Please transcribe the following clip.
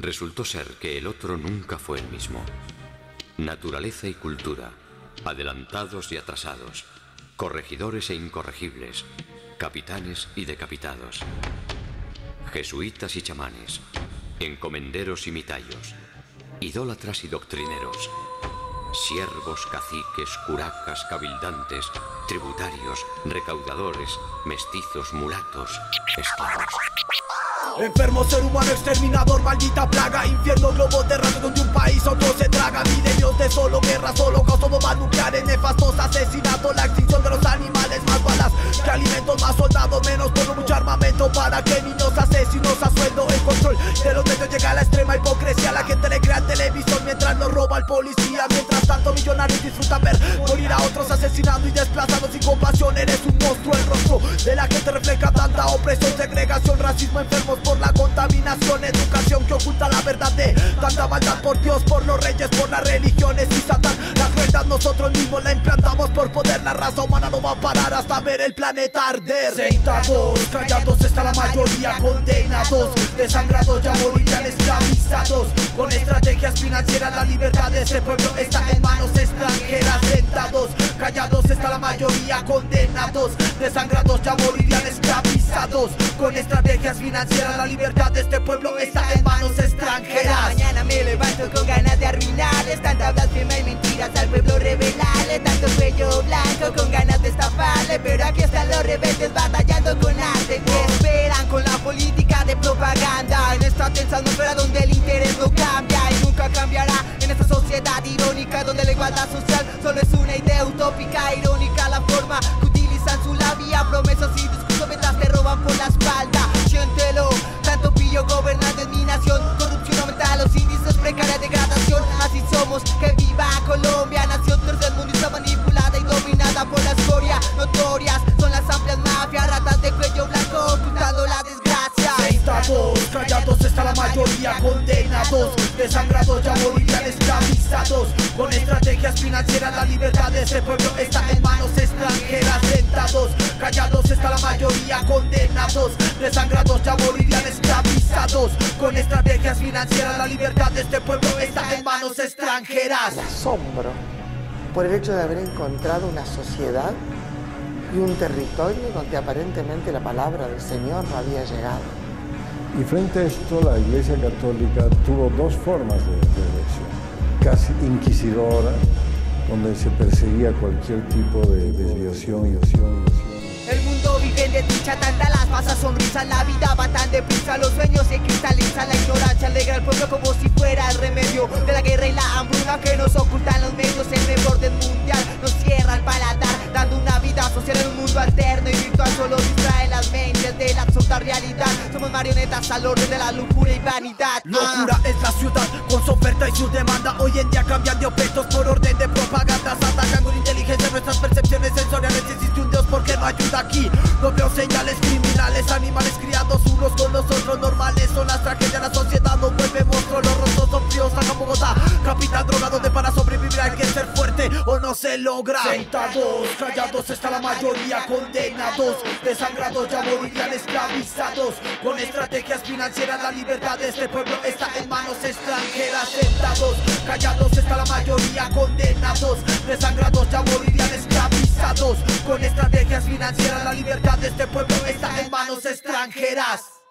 Resultó ser que el otro nunca fue el mismo. Naturaleza y cultura, adelantados y atrasados, corregidores e incorregibles, capitanes y decapitados, jesuitas y chamanes, encomenderos y mitallos, idólatras y doctrineros, siervos, caciques, curacas, cabildantes, tributarios, recaudadores, mestizos, mulatos, esclavos. Enfermo ser humano exterminador, maldita plaga Infierno globo terráqueo donde un país otro se traga. Milenios de solo guerra, solo caos, bombas nucleares Nefastos asesinatos, la extinción de los animales Más balas que alimentos, más soldados Menos pueblo, mucho armamento Para que niños asesinos a sueldo El control de los medios llega a la extrema hipocresía. La gente le crea televisor mientras nos roba el policía. Mientras tanto millonarios disfrutan ver morir a otros Asesinando y desplazando de la gente refleja tanta opresión Segregación, racismo, enfermos por la contaminación, educación que oculta la verdad de tanta maldad por Dios, por los reyes, por las religiones y Satán. La crueldad nosotros mismos la implantamos por poder, la raza humana no va a parar hasta ver el planeta arder. Sentados, callados está la mayoría, condenados, desangrados, ya morirían esclavizados. Con estrategias financieras la libertad de ese pueblo está en manos extranjeras. Sentados, callados está la mayoría, condenados, desangrados, ya morirían esclavizados. Con estrategias financieras la libertad de este pueblo está en manos extranjeras. mañana me levanto con ganas de arruinarles Tanta blasfemia y mentiras al pueblo revelarle Tanto cuello blanco con ganas de estafarle. Pero aquí están los rebeldes batallando con arte. Que esperan con la política de propaganda. En esta tensa atmósfera donde el interés no cambia. Y nunca cambiará. En esta sociedad irónica Donde la igualdad social solo es una idea utópica Irónica condenados, desangrados, ya morirían esclavizados. Con estrategias financieras la libertad de ese pueblo está en manos extranjeras. Sentados, callados está la mayoría, condenados, desangrados, ya morirían esclavizados. Con estrategias financieras la libertad de este pueblo está en manos extranjeras. asombro por el hecho de haber encontrado una sociedad y un territorio donde aparentemente la palabra del Señor no había llegado. Y frente a esto, la Iglesia Católica tuvo dos formas de represión, casi inquisidora, donde se perseguía cualquier tipo de desviación y opción. El mundo vive de dicha, tanta las masas sonrisas La vida va tan deprisa, los sueños se cristalizan La ignorancia alegra al pueblo como si fuera el remedio De la guerra y la hambruna que nos ocultan los medios El desorden mundial nos cierra el paladar Dando una vida social en un mundo alterno y virtual Solo distrae las mentes de la absurda realidad Somos marionetas al orden de la lujuria y vanidad Locura es la ciudad con su oferta y su demanda. Hoy en día cambian de objetos por orden de propagandas. Atacan con inteligencia nuestras percepciones sensoriales. Existe un Dios porque no ayuda aquí. No veo señales criminales, animales criados unos con los otros se logra. Sentados, callados está la mayoría, condenados, desangrados, ya morirían esclavizados. Con estrategias financieras la libertad de este pueblo está en manos extranjeras. Sentados, callados está la mayoría, condenados, desangrados, ya morirían esclavizados. Con estrategias financieras la libertad de este pueblo está en manos extranjeras.